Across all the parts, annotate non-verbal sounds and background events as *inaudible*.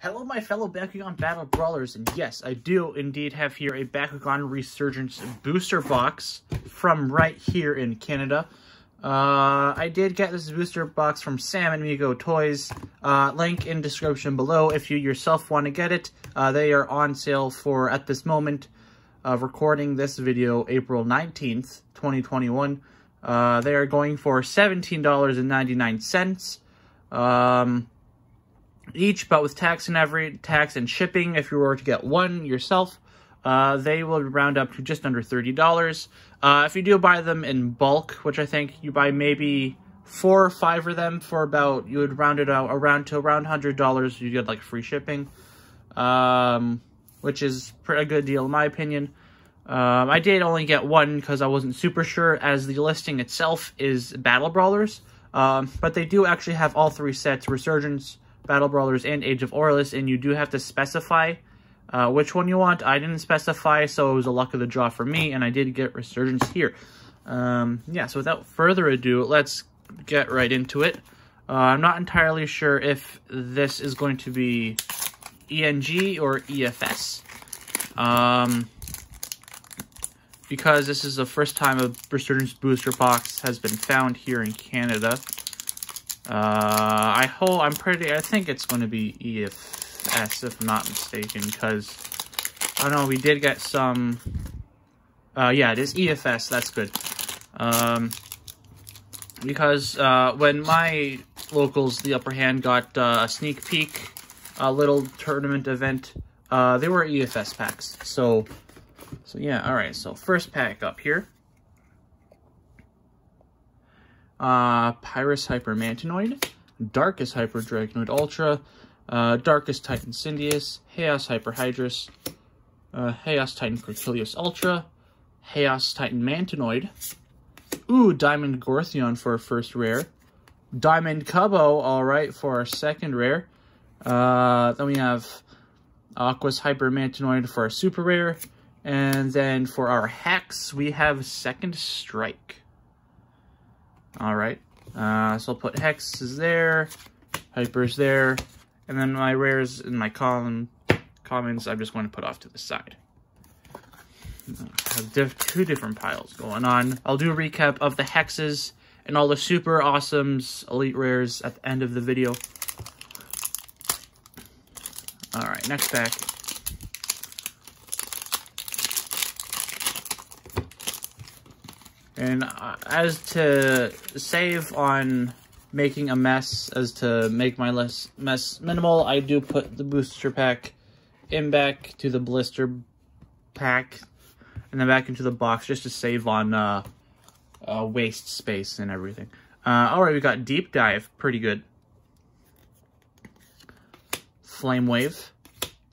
Hello, my fellow Bakugan Battle Brawlers, and yes, I do indeed have here a Bakugan Resurgence booster box from right here in Canada. Uh, I did get this booster box from Samko and Miko Toys. Uh, link in description below if you yourself want to get it. Uh, they are on sale for, at this moment of recording this video, April 19th, 2021. Uh, they are going for $17.99. Um, each, but with tax and every tax and shipping, if you were to get one yourself, uh, they will round up to just under $30. Uh, if you do buy them in bulk, which I think you buy maybe four or five of them for about, you would round it out around to around $100, you get like free shipping, um, which is a good deal in my opinion. Um, I did only get one because I wasn't super sure as the listing itself is Battle Brawlers, um, but they do actually have all three sets, Resurgence, Battle Brawlers, and Age of Aurelus, and you do have to specify uh, which one you want. I didn't specify, so it was a luck of the draw for me, and I did get Resurgence here. Um, yeah, so without further ado, let's get right into it. Uh, I'm not entirely sure if this is going to be ENG or EFS. Um, because this is the first time a Resurgence booster box has been found here in Canada. Uh, I hope, I'm pretty, I think it's going to be EFS if I'm not mistaken, because, I don't know, we did get some, uh, yeah, it is EFS, that's good. Um, because, uh, when my locals, the upper hand, got uh, a sneak peek, a little tournament event, uh, they were EFS packs, so, so yeah, alright, so first pack up here. Uh, Pyrus Hyper Mantinoid, Darkus Hyper Dragonoid Ultra, uh, Darkus Titan Syndeus, Chaos Hyper Hydrus, uh, Chaos Titan Cortilius Ultra, Chaos Titan Mantinoid, ooh, Diamond Gorthion for our first rare, Diamond Cubbo, alright, for our second rare, uh, then we have Aquos Hyper Mantinoid for our super rare, and then for our Hex, we have Second Strike. All right. Uh, so I'll put hexes there, hypers there, and then my rares in my column commons I'm just going to put off to the side. I have diff two different piles going on. I'll do a recap of the hexes and all the super awesomes, elite rares at the end of the video. All right, next pack. And uh, as to save on making a mess, as to make my less mess minimal, I do put the booster pack in back to the blister pack and then back into the box just to save on uh, uh, waste space and everything. Uh, Alright, we got Deep Dive, pretty good. Flame Wave,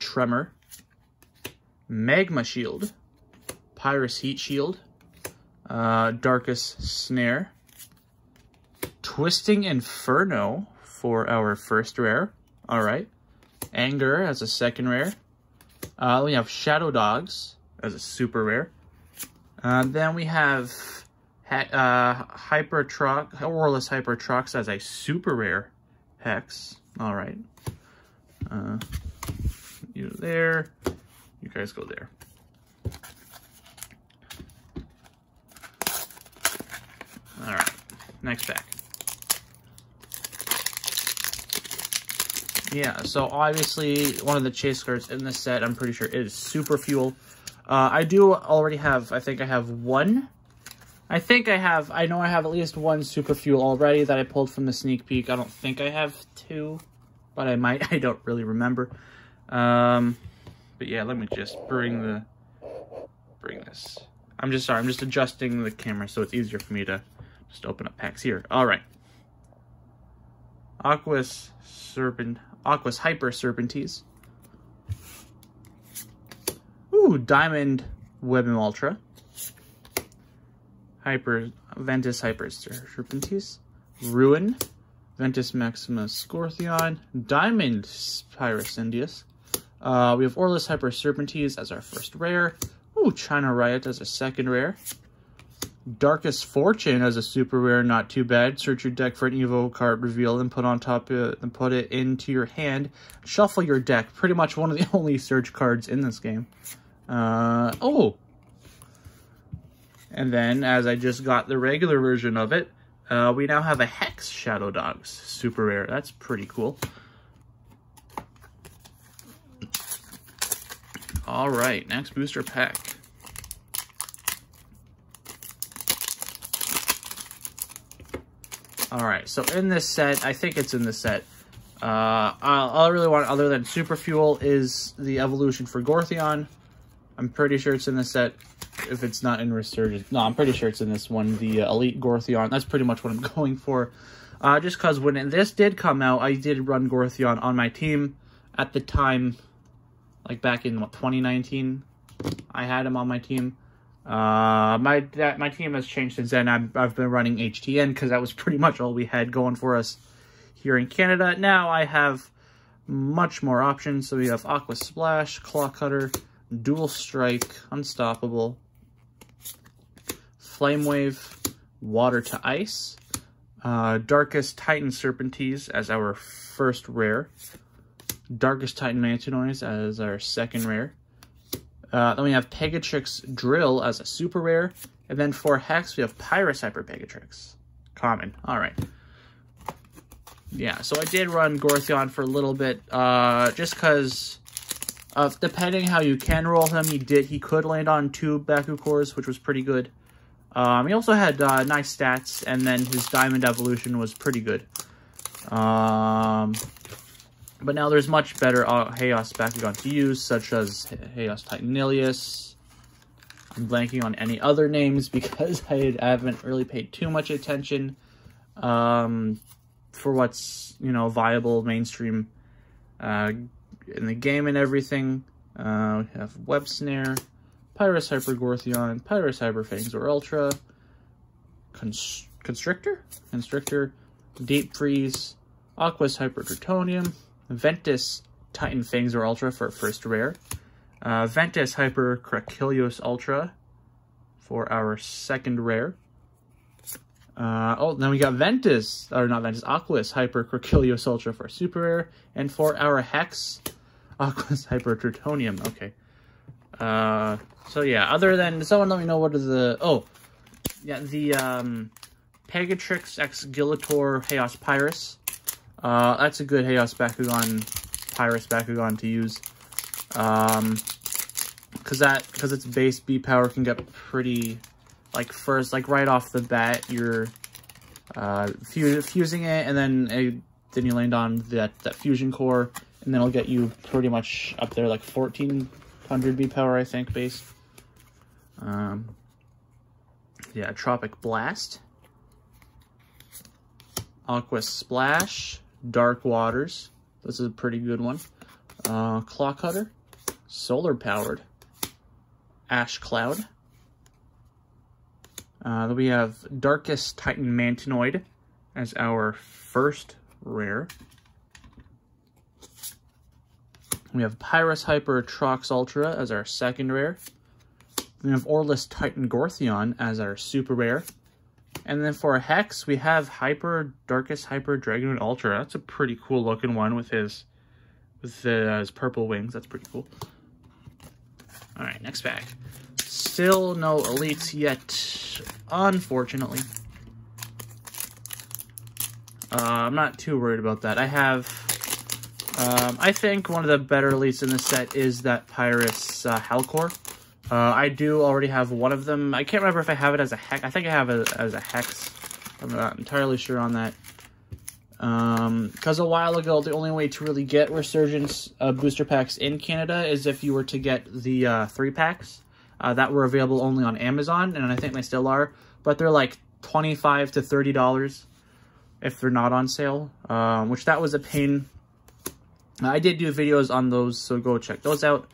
Tremor, Magma Shield, Pyrus Heat Shield, uh, Darkus Snare. Twisting Inferno for our first rare. All right. Anger as a second rare. Uh, we have Shadow Dogs as a super rare. Uh, then we have uh, Hyper Truck, Aurelus Hyper Trucks as a super rare hex. All right. Uh, you there. You guys go there. All right, next pack. Yeah, so obviously one of the chase cards in this set, I'm pretty sure, is Super Fuel. Uh, I do already have, I think I have one. I think I have, I know I have at least one Super Fuel already that I pulled from the sneak peek. I don't think I have two, but I might, *laughs* I don't really remember. Um, but yeah, let me just bring the, bring this. I'm just sorry, I'm just adjusting the camera so it's easier for me to just open up packs here. All right. Aquos Serpent, Aquos Hyper Serpenteze. Ooh, Diamond Webim Ultra. Hyper, Ventus Hyper Serpenteze. Ruin. Ventus Maximus Scorpion. Diamond Pyrus Syndeus. Uh, we have Aurelus Hyper Serpenteze as our first rare. Ooh, China Riot as a second rare. Darkest Fortune as a super rare, not too bad. Search your deck for an Evo card, reveal and put on top of it, and put it into your hand. Shuffle your deck. Pretty much one of the *laughs* only search cards in this game. Uh, oh! And then, as I just got the regular version of it, uh, we now have a Hex Shadow Dogs. Super rare. That's pretty cool. All right, next booster pack. All right, so in this set, I think it's in the set. Uh, all I really want, other than Super Fuel, is the evolution for Gorthion. I'm pretty sure it's in the set. If it's not in Resurgence, no, I'm pretty sure it's in this one. The uh, Elite Gorthion. That's pretty much what I'm *laughs* going for. Uh, just because when this did come out, I did run Gorthion on my team at the time, like back in what 2019. I had him on my team. Uh, my that, my team has changed since then. I've, I've been running HTN because that was pretty much all we had going for us here in Canada. Now I have much more options. So we have Aqua Splash, Claw Cutter, Dual Strike, Unstoppable, Flame Wave, Water to Ice, uh, Darkus Titan Serpentines as our first rare, Darkus Titan Mantinoids as our second rare, uh, then we have Pegatrix Drill as a super rare. And then for Hex, we have Pyrus Hyper Pegatrix. Common. All right. Yeah, so I did run Gorthion for a little bit, uh, just because, uh, depending how you can roll him, he did he could land on two Baku cores, which was pretty good. Um, he also had uh, nice stats, and then his Diamond Evolution was pretty good. Um, but now there's much better uh, Chaos Bakugan to use, such as Chaos Titanilius. I'm blanking on any other names *laughs* because I, haven't really paid too much attention um, for what's, you know, viable mainstream uh, in the game and everything. Uh, we have Web Snare, Pyrus Hyper Gorthion, Pyrus Hyper Fangzor Ultra, Const Constrictor? Constrictor, Deep Freeze, Aquos Hyper Ventus Titan Fangzor Ultra for first rare. Uh, Ventus Hyper Krakilios Ultra for our second rare. Uh, oh, then we got Ventus, or not Ventus, Aquos Hyper Krakilios Ultra for super rare. And for our Hex, Aquos Hyper Tritonium. Okay. Uh, so yeah, other than, someone let me know what is the, oh, yeah, the, um, Pegatrix X Gillator Chaos Pyrus. Uh, that's a good Chaos Bakugan, Pyrus Bakugan to use. Um, cause that, cause its base B power can get pretty, like first, like right off the bat, you're, uh, fusing it, and then, a, then you land on that, that fusion core, and then it'll get you pretty much up there, like 1400 B power, I think, base. Um, yeah, Tropic Blast. Aqua Splash. Dark Waters. This is a pretty good one. Uh, Claw Cutter. Solar Powered. Ash Cloud. Uh, then we have Darkus Titan Mantinoid as our first rare. We have Pyrus Hyper Trox Ultra as our second rare. We have Aurelus Titan Gorthion as our super rare. And then for Hex, we have Hyper Darkus Hyper Dragoon Ultra. That's a pretty cool looking one with his with the, uh, his purple wings. That's pretty cool. All right, next pack. Still no elites yet, unfortunately. Uh, I'm not too worried about that. I have, um, I think one of the better elites in this set is that Pyrus uh, Howlkor. Uh, I do already have one of them. I can't remember if I have it as a hex. I think I have it as a hex. I'm not entirely sure on that. Because um, a while ago, the only way to really get Resurgence uh, booster packs in Canada is if you were to get the uh, three packs uh, that were available only on Amazon, and I think they still are. But they're like 25 to $30 if they're not on sale, um, which that was a pain. I did do videos on those, so go check those out.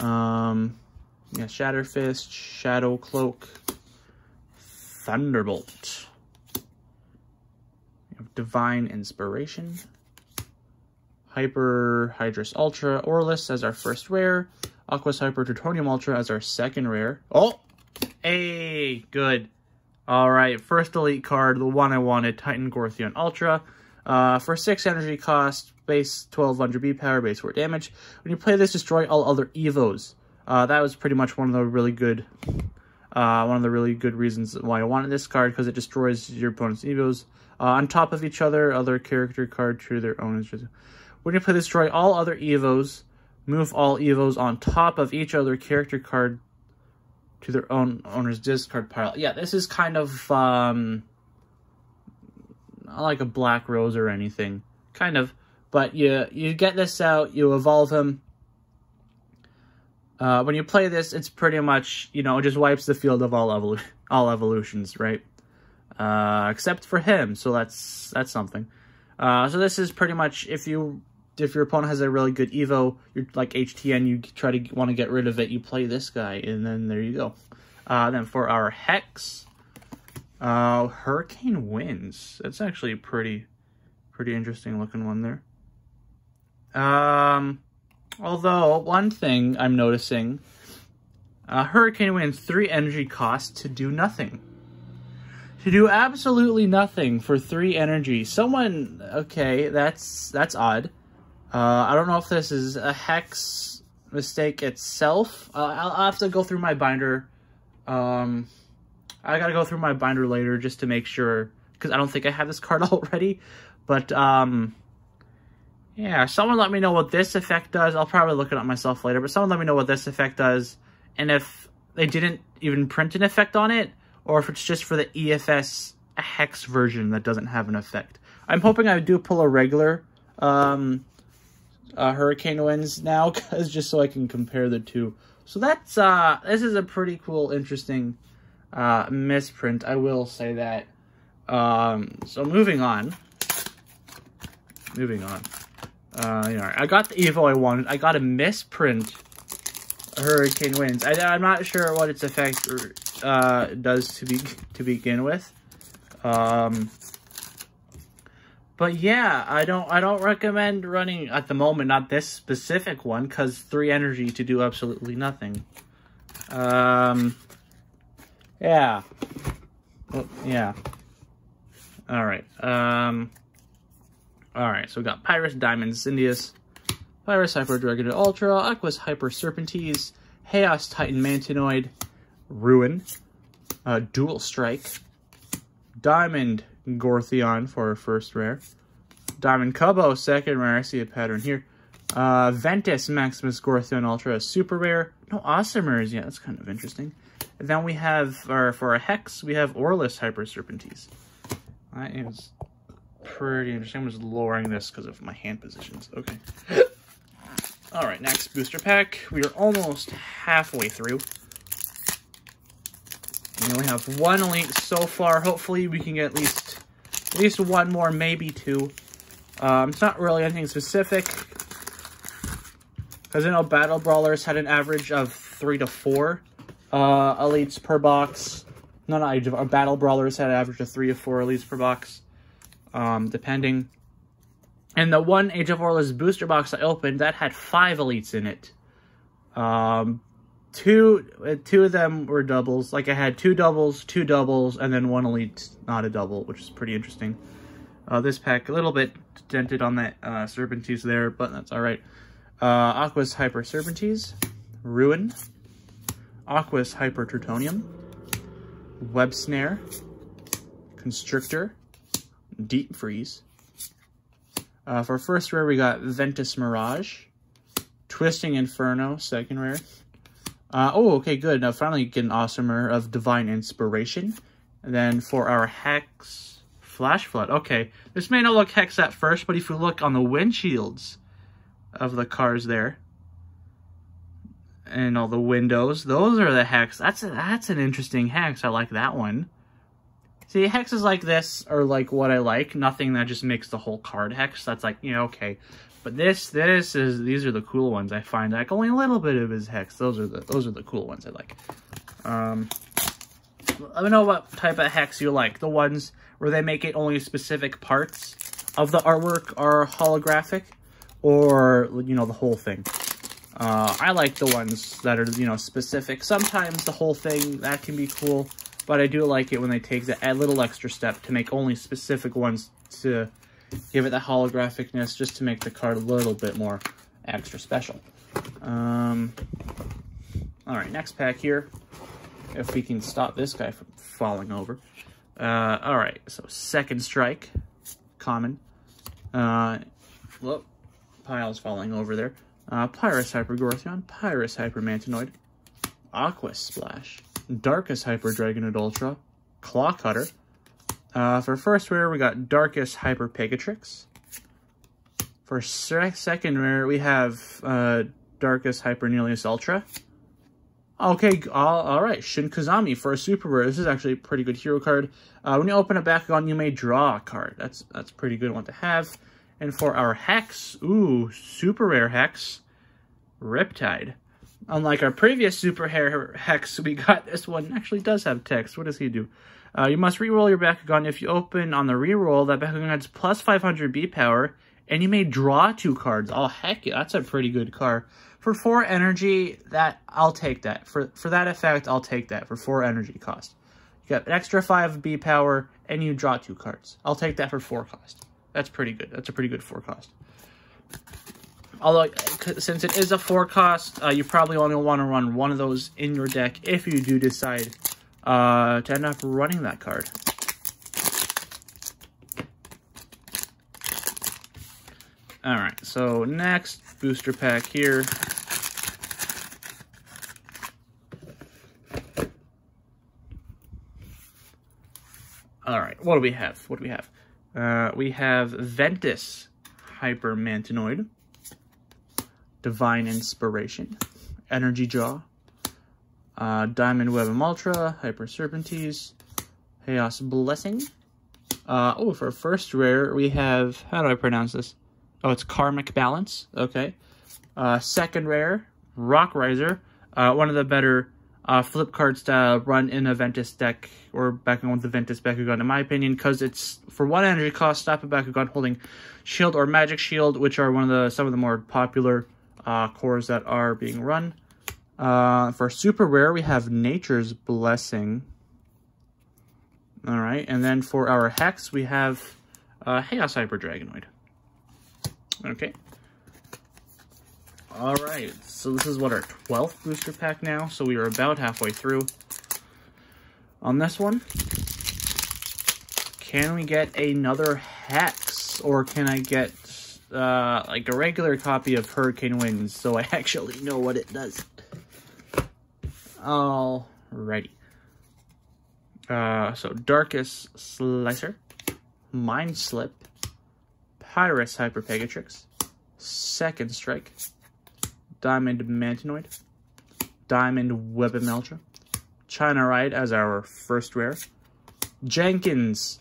Um, yeah, Shatterfist, Shadow Cloak, Thunderbolt. Divine Inspiration, Hyper Hydrus Ultra, Aurelus as our first rare, Aquos Hyper Tritonium Ultra as our second rare. Oh! Hey, good. All right, first elite card, the one I wanted, Titan Gorthion Ultra. Uh, for 6 energy cost, base 1200 B power, base 4 damage. When you play this, destroy all other Evos. Uh, that was pretty much one of the really good, uh, one of the really good reasons why I wanted this card, because it destroys your opponent's Evos uh, on top of each other, other character card to their own. When you play destroy all other Evos, move all Evos on top of each other character card to their own owner's discard pile. Yeah, this is kind of, um, not like a Black Rose or anything. Kind of. But you, you get this out, you evolve him. Uh, when you play this, it's pretty much, you know, it just wipes the field of all, evolu all evolutions, right? Uh, except for him, so that's that's something. Uh, so this is pretty much, if you if your opponent has a really good Evo, you're like HTN, you try to want to get rid of it, you play this guy, and then there you go. Uh, then for our Hex, uh, Hurricane Winds. That's actually a pretty, pretty interesting looking one there. Um, although, one thing I'm noticing, uh, Hurricane Winds, 3 energy costs to do nothing. To do absolutely nothing for 3 energy. Someone, okay, that's, that's odd. Uh, I don't know if this is a hex mistake itself. Uh, I'll, I'll, have to go through my binder. Um, I gotta go through my binder later just to make sure, because I don't think I have this card *laughs* already. But, um, yeah, someone let me know what this effect does. I'll probably look it up myself later, but someone let me know what this effect does. And if they didn't even print an effect on it, or if it's just for the EFS hex version that doesn't have an effect. I'm hoping I do pull a regular, um, uh, Hurricane Winds now, *laughs* cause just so I can compare the two. So that's, uh, this is a pretty cool, interesting, uh, misprint, I will say that. Um, so moving on. Moving on. Uh, you know, I got the evil I wanted. I got a misprint Hurricane Winds. I, am not sure what its effect uh, does to be to begin with. Um, but yeah, I don't I don't recommend running at the moment, not this specific one, because three energy to do absolutely nothing. Um, yeah. Well, yeah. All right. Um, all right. So we got Pyrus, Diamond, Syndeus, Pyrus, Hyper Dragon Ultra, Aquos, Hyper Serpenteze, Chaos Titan Mantinoid, Ruin, uh, Dual Strike, Diamond Gorthion for our first rare. Diamond Cubbo, second rare. I see a pattern here. Uh, Ventus Maximus Gorthion Ultra, super rare. No Awesomers yet. That's kind of interesting. And then we have, or for a Hex, we have Aurelus Hyper Serpenteze. That is pretty interesting. I'm just lowering this because of my hand positions. Okay. *laughs* All right, next booster pack. We are almost halfway through. We only have one elite so far. Hopefully we can get at least at least one more, maybe two. Um, it's not really anything specific. Because I know Battle Brawlers had an average of three to four uh, elites per box. No, not Battle Brawlers had an average of three to four elites per box, um, depending. And the one Age of Aurelus booster box I opened, that had five elites in it. Um, two uh, two of them were doubles. Like I had two doubles, two doubles, and then one elite, not a double, which is pretty interesting. Uh, this pack, a little bit dented on that uh, Serpenteze there, but that's all right. Uh, Aquos Hyper Serpenteze, Ruin, Aquos Hyper Tertonium, Web Snare, Constrictor, Deep Freeze. Uh, for first rare, we got Ventus Mirage, Twisting Inferno, second rare, uh, oh, okay, good. Now finally get an awesomer of Divine Inspiration. And then for our Hex, Flash Flood. Okay, this may not look Hex at first, but if you look on the windshields of the cars there, and all the windows, those are the Hex. That's, a, that's an interesting Hex. I like that one. See, hexes like this are like what I like. Nothing that just makes the whole card hex. That's like, you know, okay. But this, this is, these are the cool ones I find. Like only a little bit of his hex. Those are the, those are the cool ones I like. Um, let me know what type of hex you like. The ones where they make it only specific parts of the artwork are holographic, or you know the whole thing. Uh, I like the ones that are, you know, specific. Sometimes the whole thing, that can be cool. But I do like it when they take the little extra step to make only specific ones to give it the holographicness, just to make the card a little bit more extra special. Um, all right, next pack here. If we can stop this guy from falling over. Uh, all right, so second strike, common. Uh, whoop, pile's falling over there. Uh, Pyrus Hypergorthion, Pyrus Hypermantinoid, Aqua Splash, Darkus Hyper Dragonoid Ultra, Claw Cutter. Uh, for first rare, we got Darkus Hyper Pegatrix. For second rare, we have uh, Darkus Hyper Nihilus Ultra. Okay, all, all right. Shun Kazami for a super rare. This is actually a pretty good hero card. Uh, when you open a Bakugan, you may draw a card. That's that's pretty good one to have. And for our Hex, ooh, super rare Hex, Riptide. Unlike our previous super Hex, we got this one actually does have text. What does he do? Uh, you must reroll your Bakugan. If you open on the reroll, that Bakugan has plus 500 B power, and you may draw two cards. Oh, heck yeah, that's a pretty good card. For four energy, that I'll take that. For for that effect, I'll take that for four energy cost. You got an extra five B power, and you draw two cards. I'll take that for four cost. That's pretty good. That's a pretty good four cost. Although, since it is a four cost, uh, you probably only want to run one of those in your deck if you do decide uh, to end up running that card. All right, so next booster pack here. All right, what do we have? What do we have? Uh, we have Ventus Hypermantinoid, Divine Inspiration, Energy Jaw, uh, Diamond Web Ultra, Hyper Serpentines, Chaos Blessing. Uh, oh, for first rare, we have, how do I pronounce this? Oh, it's Karmic Balance. Okay. Uh, second rare, Rock Riser. Uh, one of the better uh, flip card style run in a Ventus deck or backing with the Ventus Bakugan, in my opinion, because it's for one energy cost, stop a Bakugan holding Shield or Magic Shield, which are one of the some of the more popular uh, cores that are being run. Uh, for super rare, we have Nature's Blessing. All right, and then for our hex, we have uh, Chaos Hyper Dragonoid. Okay. All right, so this is what our 12th booster pack now, so we are about halfway through. On this one, can we get another Hex, or can I get uh, like a regular copy of Hurricane Winds so I *laughs* actually know what it does? Alrighty. Uh, so Darkest Slicer, Mind Slip, Pyrus Hyper Pegatrix, Second Strike, Diamond Mantinoid, Diamond Weapon China Ride as our first rare, Jenkins.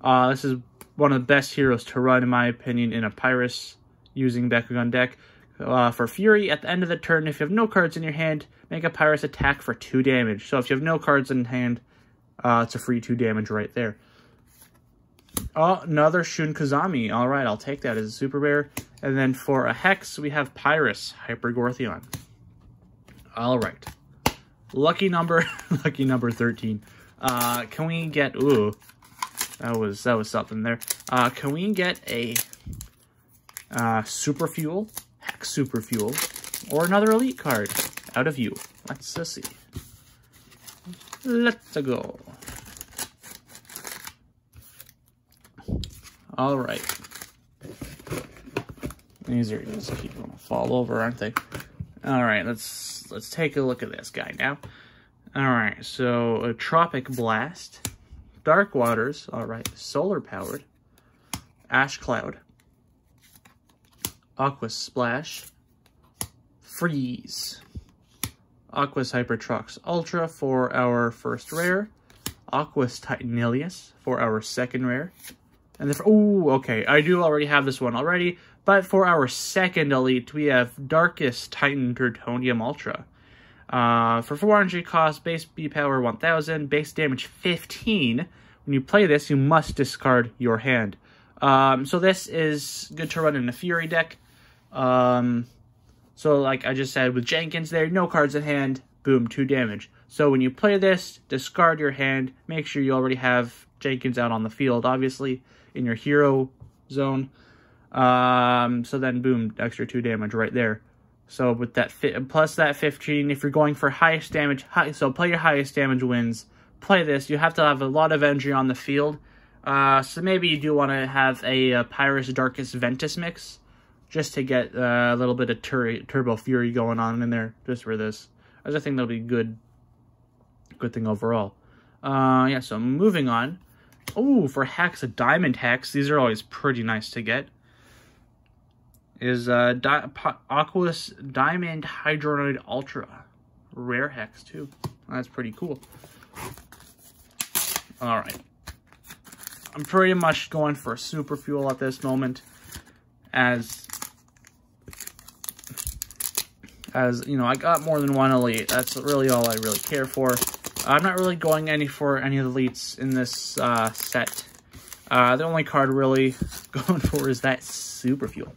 Uh, this is one of the best heroes to run, in my opinion, in a Pyrus using Bakugan deck. Uh, for Fury, at the end of the turn, if you have no cards in your hand, make a Pyrus attack for 2 damage. So if you have no cards in hand, uh, it's a free 2 damage right there. Oh, another Shun Kazami. All right, I'll take that as a super rare. And then for a Hex, we have Pyrus, Hypergorthion. All right. Lucky number, *laughs* lucky number 13. Uh, can we get, ooh, that was, that was something there. Uh, can we get a uh, Super Fuel, Hex Super Fuel, or another Elite card out of you? Let's see. Let's go. All right. These are just keep going to fall over, aren't they? All right, let's let's take a look at this guy now. All right, so a Tropic Blast, Dark Waters. All right, solar powered, Ash Cloud, Aqua Splash, Freeze, Aquos Hypertrox Ultra for our first rare, Aquos Titanilius for our second rare, and then, oh, okay, I do already have this one already, but for our second elite, we have Darkus Titan Tertonium Ultra. Uh, for 400 cost, base B power 1000, base damage 15. When you play this, you must discard your hand. Um, so this is good to run in a Fury deck. Um, So like I just said with Jenkins there, no cards in hand, boom, two damage. So when you play this, discard your hand, make sure you already have Jenkins out on the field, obviously, in your hero zone. Um, so then boom, extra two damage right there. So with that fit plus that 15, if you're going for highest damage, high, so play your highest damage wins. Play this. You have to have a lot of energy on the field. Uh, so maybe you do want to have a, a Pyrus Darkus Ventus mix just to get uh, a little bit of tur Turbo Fury going on in there just for this. I just think that'll be good, good thing overall. Uh, yeah, so moving on. Oh, for Hex, a Diamond Hex. These are always pretty nice to get is uh, Di Aquos Diamond Hydronoid Ultra. Rare Hex, too. That's pretty cool. Alright. I'm pretty much going for Super Fuel at this moment. As, as you know, I got more than one Elite. That's really all I really care for. I'm not really going any for any of the Elites in this uh, set. Uh, the only card really *laughs* going for is that Super Fuel.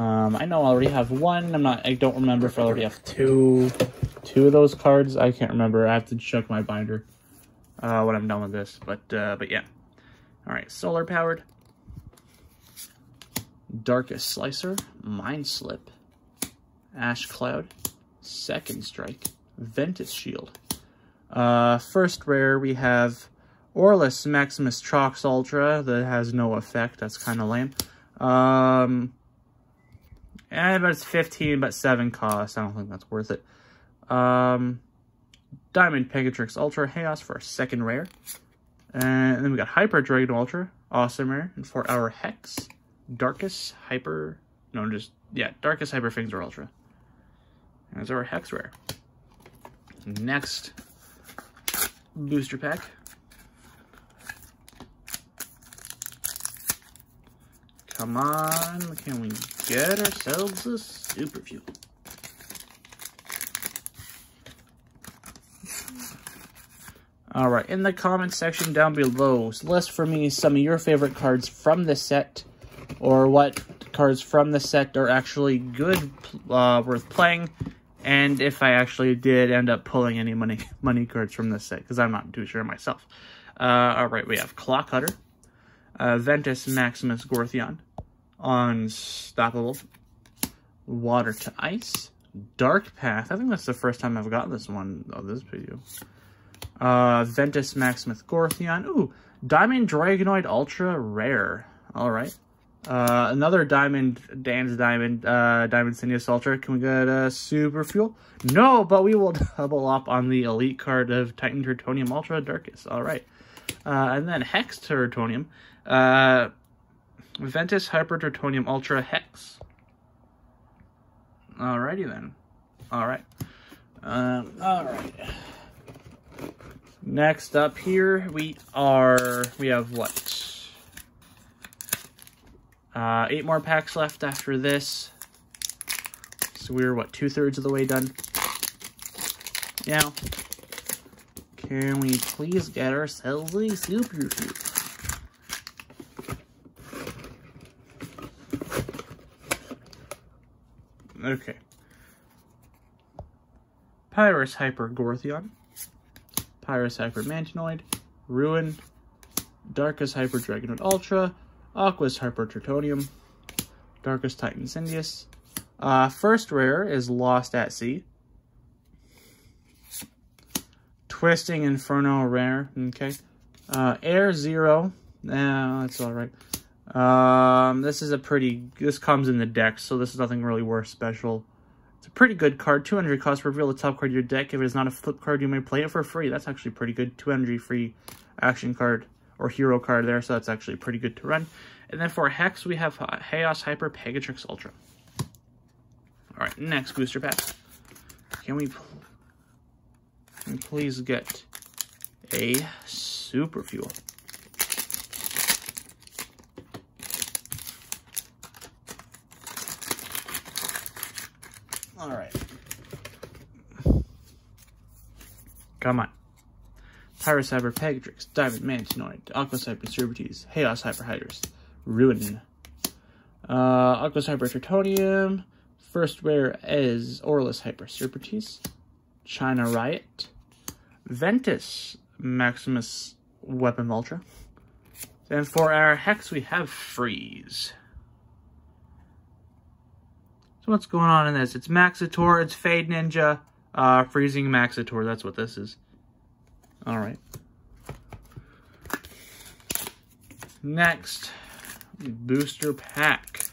Um, I know I already have one. I'm not. I don't remember if I already have two, two of those cards. I can't remember. I have to check my binder uh, when I'm done with this. But uh, but yeah. All right, solar powered. Darkest Slicer, Mind Slip, Ash Cloud, Second Strike, Ventus Shield. Uh, first rare, we have Aurelus Maximus Trox Ultra that has no effect. That's kind of lame. Um, and eh, but it's 15, but 7 cost. I don't think that's worth it. Um, Diamond Pegatrix Ultra Chaos for a second rare. And then we got Hyper Dragon Ultra, awesome rare. And for our Hex, Darkus Hyper, no, just, yeah, Darkus Hyper Finger Ultra. That's our Hex rare. Next booster pack. Come on, can we get ourselves a super fuel? Alright, in the comment section down below, list for me some of your favorite cards from the set, or what cards from the set are actually good, uh, worth playing, and if I actually did end up pulling any money *laughs* money cards from this set, because I'm not too sure myself. Uh, Alright, we have Claw Cutter, uh, Ventus Maximus Gorthion, Unstoppable, Water to Ice, Dark Path. I think that's the first time I've got this one of this video. Uh, Ventus Maximus Gorthion. Ooh, Diamond Dragonoid Ultra Rare. All right. Uh, another Diamond, Dan's Diamond, uh, Diamond Sinius Ultra. Can we get a Super Fuel? No, but we will *laughs* double up on the Elite card of Titan Tertonium Ultra Darkus. All right. Uh, and then Hex Tertonium. Uh, Ventus Hyper Ultra Hex. Alrighty then. Alright. Um, Alright. Next up here, we are, we have what? Uh, eight more packs left after this. So we're, what, two-thirds of the way done? Now, can we please get ourselves a super food? Okay. Pyrus Hyper Gorthion, Pyrus Hyper Mantinoid, Ruin, Darkus Hyper Dragonoid Ultra, Aquas Hyper Tertonium, Darkus Titan Syndeus. Uh, first rare is Lost at Sea. Twisting Inferno rare, okay. Uh, Air Zero, nah, that's alright. Um, this is a pretty, this comes in the deck, so this is nothing really worth special. It's a pretty good card. 200 cost, reveal the top card of your deck. If it is not a flip card, you may play it for free. That's actually pretty good. 200 free action card or hero card there, so that's actually pretty good to run. And then for Hex, we have Chaos Hyper Pegatrix Ultra. Alright, next booster pack. Can we, can we please get a Super Fuel? All right. Come on. Pyrus Hyper Pegatrix, Diamond Mantinoid, Aquos Hyper Cerbites, Chaos Hyperhydrus, Ruin, uh, Aquos Hyper Tertonium, First rare is Aurelus Hyper Serpenteze, China Riot, Ventus Maximus Weapon Ultra. And for our Hex, we have Freeze. What's going on in this? It's Maxotaur, it's Fade Ninja, uh, Freezing Maxotaur. That's what this is. Alright. Next, booster pack.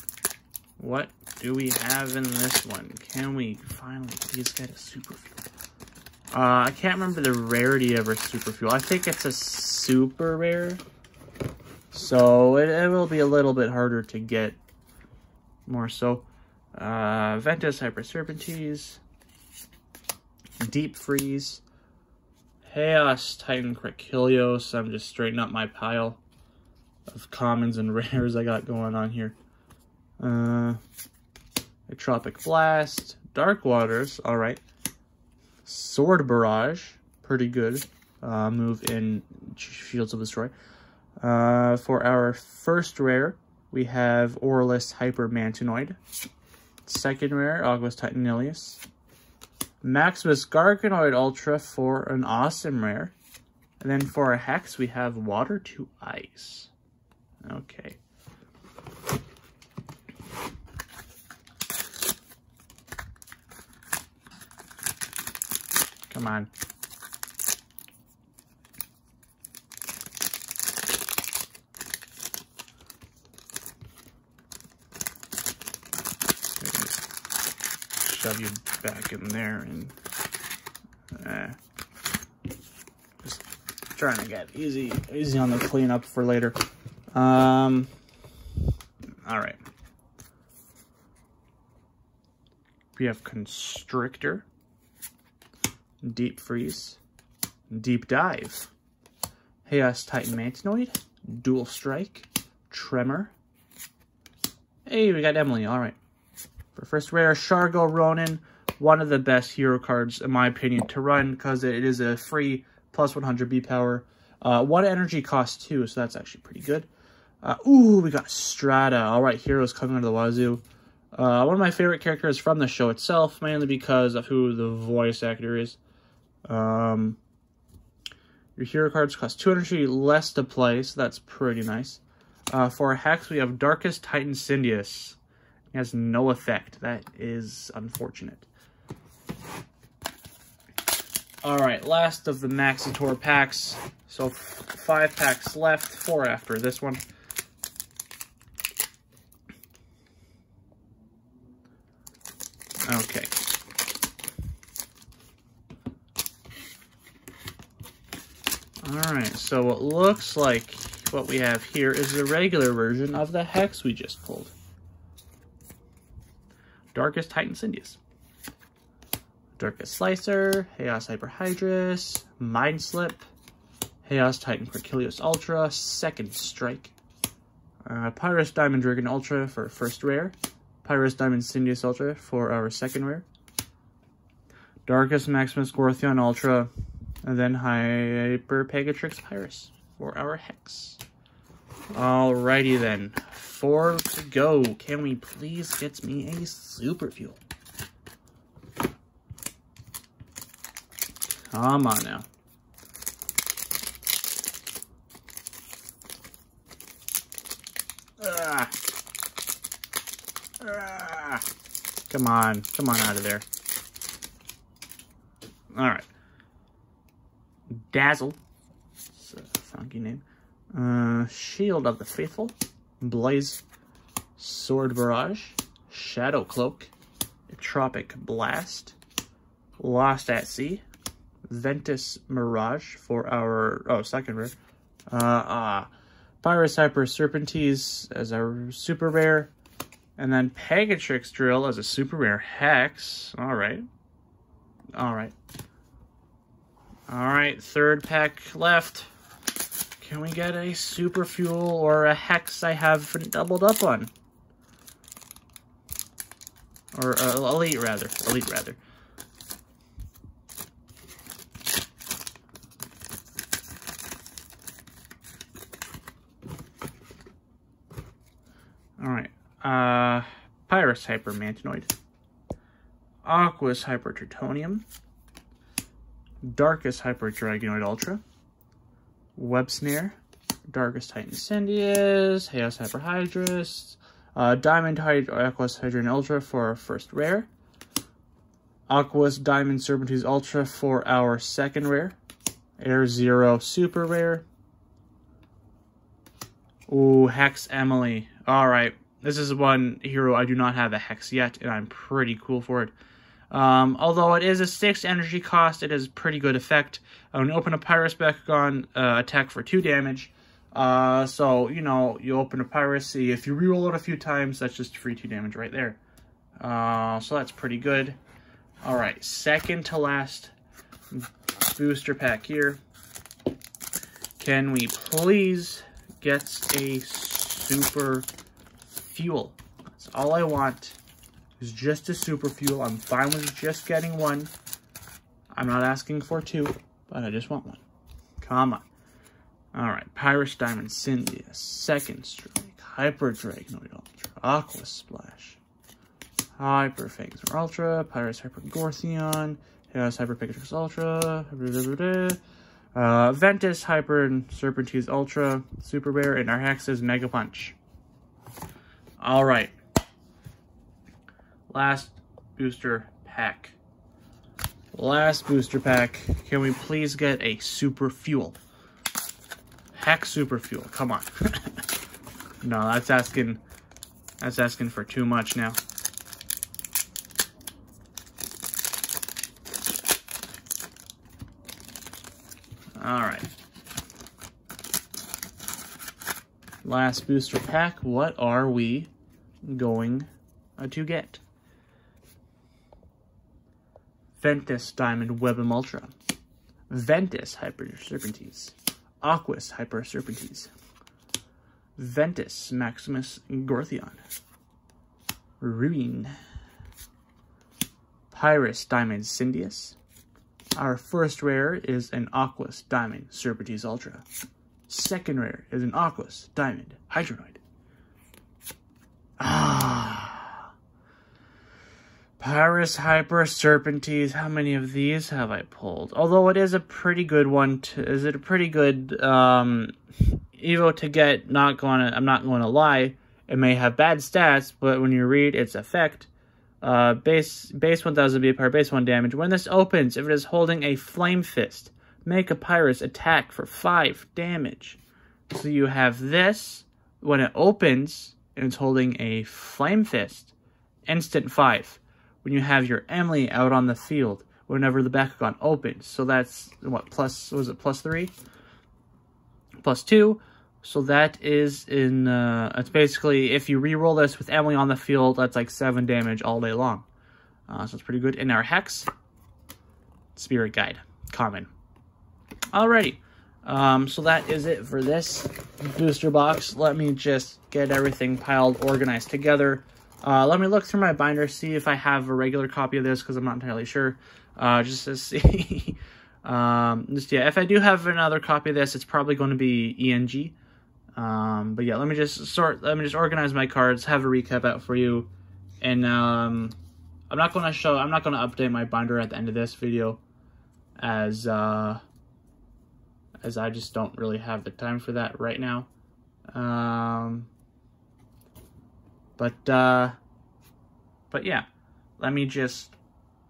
What do we have in this one? Can we finally please get a super fuel? Uh, I can't remember the rarity of our super fuel. I think it's a super rare. So it, it will be a little bit harder to get more so. Uh, Ventus Hyper Serpenteze. Deep Freeze. Chaos Titan Krikilios. I'm just straightening up my pile of commons and *laughs* rares I got going on here. Uh, a Tropic Blast, Dark Waters, alright. Sword Barrage, pretty good uh, move in Fields of Destroy. Uh, for our first rare, we have Aurelus Hyper Mantinoid. Second rare, August Titanilius. Maximus Garganoid Ultra for an awesome rare. And then for a Hex, we have Water to Ice. Okay. Come on. Shove you back in there and uh, just trying to get easy easy on the cleanup for later. Um, all right. We have Constrictor, Deep Freeze, Deep Dive, Chaos Titan Mantinoid, Dual Strike, Tremor. Hey, we got Emily, all right. First rare, Shargo Ronin, one of the best hero cards, in my opinion, to run because it is a free plus 100 B power. Uh, one energy cost too, so that's actually pretty good. Uh, ooh, we got Strata. All right, heroes coming out of the wazoo. Uh, one of my favorite characters from the show itself, mainly because of who the voice actor is. Um, your hero cards cost 200 less to play, so that's pretty nice. Uh, for Hex, we have Darkus Titan Syndeus. He has no effect. That is unfortunate. Alright, last of the Maxotaur packs. So five packs left, four after this one. Okay. Alright, so it looks like what we have here is the regular version of the Hex we just pulled. Darkus Titan Syndeus. Darkest Slicer, Chaos Hyperhydrus, Mind Slip, Chaos Titan Krikilios Ultra, Second Strike, uh, Pyrus Diamond Dragon Ultra for first rare, Pyrus Diamond Syndeus Ultra for our second rare. Darkus Maximus Gorthion Ultra. And then Hyper Pegatrix Pyrus for our Hex. Alrighty then. Four to go. Can we please get me a Super Fuel? Come on now. Ah. Ah. Come on. Come on out of there. All right. Dazzle. It's a funky name. Uh, Shield of the Faithful. Blaze. Sword Barrage. Shadow Cloak. Tropic Blast. Lost at Sea. Ventus Mirage for our, oh, second rare. Uh, uh, Pyrus Hyper Serpenteze as our super rare. And then Pegatrix Drill as a super rare hex. All right. All right. All right, third pack left. Can we get a super fuel or a hex I have doubled up on? Or uh, elite rather, elite rather. All right. Uh, Pyrus Hyper Mantinoid. Aquos Hyper Tritonium, Darkus Hyper Ultra, Web Snare, Darkus Titan Incendius, Chaos Hyper Hydrus, uh, Diamond Hyd Aquos Hydrogen Ultra for our first rare, Aquos Diamond Serpentine Ultra for our second rare, Air Zero Super Rare, Ooh, Hex Emily. Alright, this is one hero I do not have a Hex yet, and I'm pretty cool for it. Um, although it is a 6 energy cost, it has pretty good effect. When open a Pyrus Bakugan, uh, attack for 2 damage. Uh, so, you know, you open a Pyrus, see if you reroll it a few times, that's just free 2 damage right there. Uh, so that's pretty good. Alright, second to last booster pack here. Can we please get a super fuel? That's all I want is just a super fuel. I'm fine with just getting one. I'm not asking for two, but I just want one. Come on. Alright, Pyrus Diamond Cyndeous, Second Strike, Hyper Dragonoid Ultra, Aqua Splash, Hyper Fangs Ultra, Pyrus Hyper Gorthion, Chaos Hyper Pegasus Ultra, uh, Ventus Hyper and Serpenteze Ultra, Super Rare, and our Hex is Mega Punch. Alright, last booster pack. Last booster pack. Can we please get a super fuel? Heck super fuel. Come on. *laughs* no, that's asking that's asking for too much now. Alright. Last booster pack. What are we going to get? Ventus Diamond Webam Ultra, Ventus Hyper Serpenteze, Aquos Hyper Serpenteze, Ventus Maximus Gorthion, Ruin, Pyrus Diamond Cyndeous. Our first rare is an Aquos Diamond Serpenteze Ultra. Second rare is an Aquos Diamond Hydronoid. Ah. Pyrus Hyper Serpenteze. How many of these have I pulled? Although it is a pretty good one. To, is it a pretty good um, Evo to get? Not going to. I'm not going to lie. It may have bad stats, but when you read its effect, uh, base base 1000 be power, base 1 damage. When this opens, if it is holding a Flame Fist, make a Pyrus attack for 5 damage. So you have this, when it opens, and it's holding a Flame Fist, instant 5 when you have your Emily out on the field whenever the Bakugan opens. So that's, what, plus, was it plus three? Plus two. So that is in, uh, it's basically, if you re-roll this with Emily on the field, that's like seven damage all day long. Uh, so it's pretty good. In our Hex, Spirit Guide, common. Alrighty. Um, so that is it for this booster box. Let me just get everything piled, organized together. Uh, let me look through my binder, see if I have a regular copy of this, because I'm not entirely sure. Uh, just to *laughs* see. um, just, yeah, if I do have another copy of this, it's probably going to be ENG. Um, but yeah, let me just sort, let me just organize my cards, have a recap out for you. And um, I'm not going to show, I'm not going to update my binder at the end of this video, as, uh, as I just don't really have the time for that right now. Um, but, uh, but yeah, let me just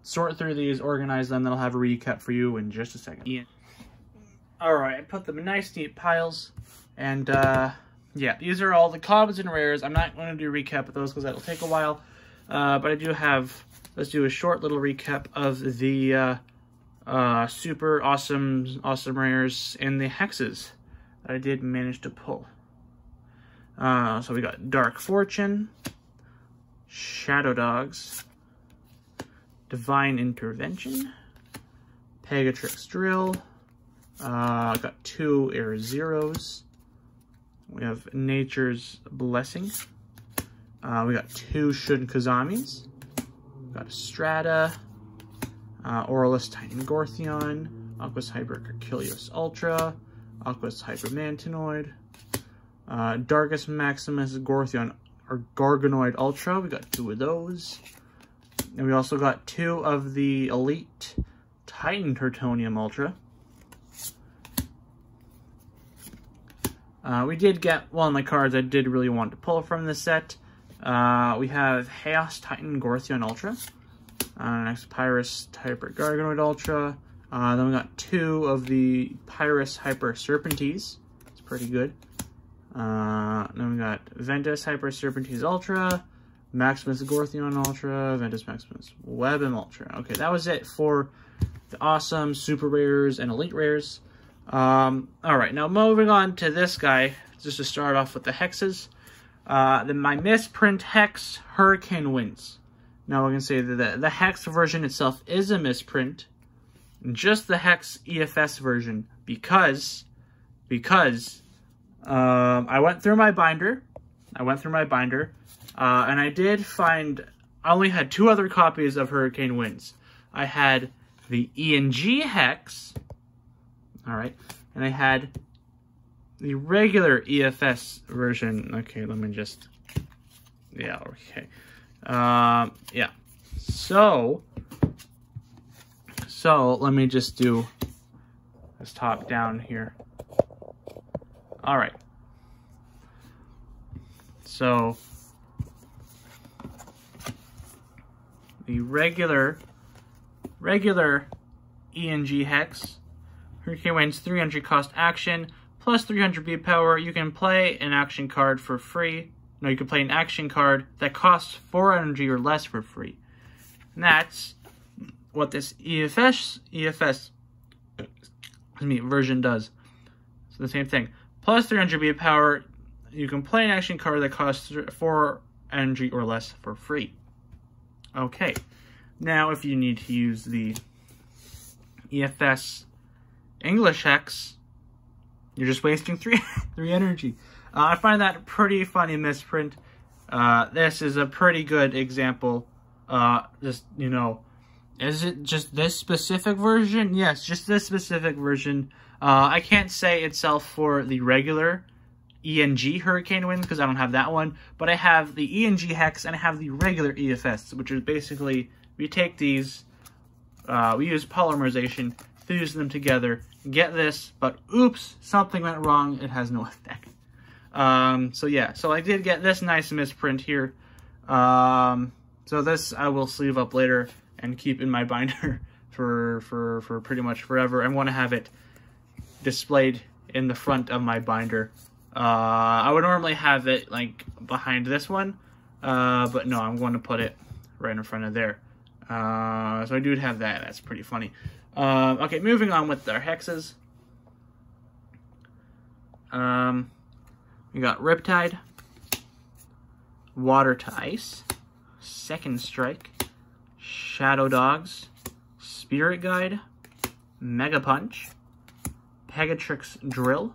sort through these, organize them, then I'll have a recap for you in just a second. Ian. Alright, I put them in nice neat piles, and, uh, yeah, these are all the commons and rares. I'm not going to do a recap of those because that'll take a while, uh, but I do have, let's do a short little recap of the, uh, uh, super awesome, awesome rares and the hexes that I did manage to pull. Uh, so we got Dark Fortune, Shadow Dogs, Divine Intervention, Pegatrix Drill. Uh, got two Air Zeros. We have Nature's Blessing. Uh, we got two Shun Kazamis. Got a Strata, uh, Titan Gorthion, Aquos Hyper Ultra, Aquos Hyper Mantonoid, uh, Darkus Maximus Gorthion or Garganoid Ultra. We got two of those. And we also got two of the Elite Titan Tertonium Ultra. Uh, we did get one of my cards I did really want to pull from this set. Uh, we have Chaos Titan Gorthion Ultra. Uh, next, Pyrus Hyper Garganoid Ultra. Uh, then we got two of the Pyrus Hyper Serpenteze. It's pretty good. Uh, then we got Ventus Hyper Serpenteze Ultra. Maximus Gorthion Ultra, Ventus Maximus Webam Ultra. Okay, that was it for the awesome super rares and elite rares. Um, all right, now moving on to this guy, just to start off with the hexes. Uh, then my misprint hex Hurricane Winds. Now we're gonna say that the, the hex version itself is a misprint, just the hex EFS version because because um, I went through my binder. I went through my binder uh, and I did find, I only had two other copies of Hurricane Winds. I had the ENG Hex, all right, and I had the regular EFS version. Okay, let me just, yeah, okay. Um, yeah, so, so let me just do this top down here. All right. So, the regular, regular ENG Hex. Hurricane Winds 300 cost action, plus 300 beat power. You can play an action card for free. No, you can play an action card that costs 4 energy or less for free. And that's what this EFS, EFS me, version does. So the same thing. Plus 300 beat power, you can play an action card that costs 4 energy or less for free. Okay, now if you need to use the EFS English hex, you're just wasting three *laughs* three energy. Uh, I find that pretty funny misprint. Uh, this is a pretty good example. Uh, just, you know, is it just this specific version? Yes, just this specific version. Uh, I can't say itself for the regular ENG Hurricane Winds because I don't have that one, but I have the ENG Hex and I have the regular EFS, which is basically we take these, uh, we use polymerization, fuse them together, get this, but oops, something went wrong, it has no *laughs* effect. Um, so yeah, so I did get this nice misprint here. Um, so this I will sleeve up later and keep in my binder *laughs* for, for, for pretty much forever. I want to have it displayed in the front of my binder uh, I would normally have it like behind this one, uh, but no, I'm going to put it right in front of there. Uh, so I do have that. That's pretty funny. Um, okay, moving on with our hexes. Um, we got Riptide, Water to Ice, Second Strike, Shadow Dogs, Spirit Guide, Mega Punch, Pegatrix Drill,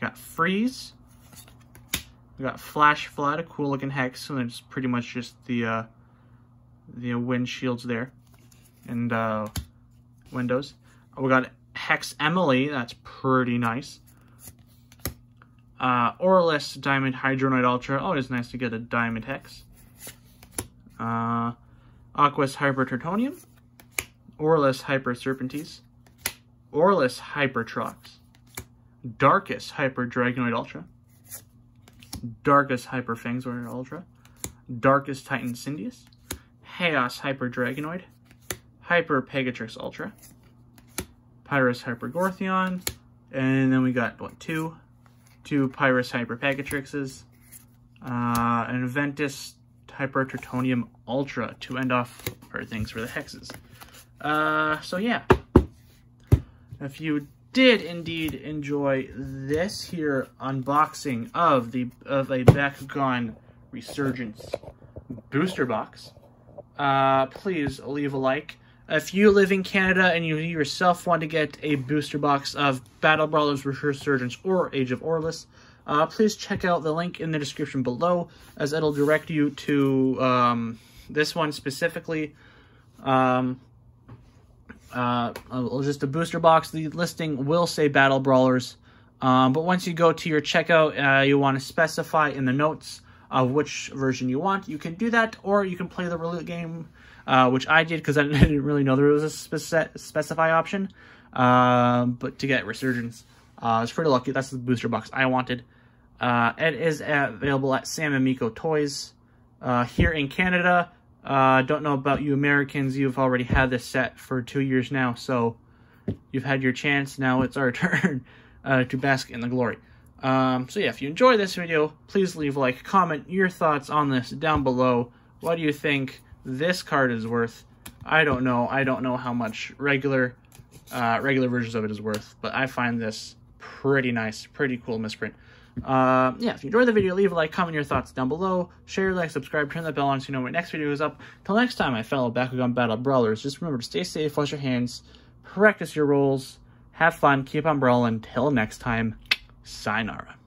we got Freeze. We got Flash Flood, a cool looking hex, and it's pretty much just the uh, the windshields there and uh, windows. We got Hex Emily, that's pretty nice. Uh, Aurelus Diamond Hydronoid Ultra, it's nice to get a Diamond Hex. Uh, Aquos Hyper Tertonium. Aurelus Hyper Serpenteze. Aurelus Hypertrox. Darkus Hyper Dragonoid Ultra, Darkus Hyper Fangzor Ultra, Darkus Titan Syndeus, Chaos Hyper Dragonoid, Hyper Pegatrix Ultra, Pyrus Hyper Gorthion, and then we got, what, two? Two Pyrus Hyper Pegatrixes, uh, and Ventus Hyper Tertonium Ultra to end off our things for the hexes. Uh, so yeah. If you did indeed enjoy this here unboxing of the of a Bakugan Resurgence booster box, uh, please leave a like. If you live in Canada and you yourself want to get a booster box of Battle Brawlers Resurgence or Age of Aurelus, uh, please check out the link in the description below, as it'll direct you to um, this one specifically. Um, uh, just a booster box. The listing will say Battle Brawlers, um, but once you go to your checkout, uh, you want to specify in the notes of which version you want, you can do that, or you can play the roulette game, uh, which I did because I *laughs* didn't really know there was a speci specify option. Uh, but to get Resurgence, uh, I was pretty lucky. That's the booster box I wanted. Uh, it is available at Samko and Miko Toys. Uh, here in Canada, uh, don't know about you Americans, you've already had this set for two years now, so you've had your chance. Now it's our *laughs* turn uh, to bask in the glory. Um, so yeah, if you enjoy this video, please leave a like, comment your thoughts on this down below. What do you think this card is worth? I don't know. I don't know how much regular uh, regular versions of it is worth, but I find this pretty nice, pretty cool misprint. Uh, yeah, if you enjoyed the video, leave a like, comment your thoughts down below, share, like, subscribe, turn the bell on so you know when next video is up. Till next time, my fellow Bakugan Battle Brawlers, just remember to stay safe, wash your hands, practice your rolls, have fun, keep on brawling. Till next time, sayonara.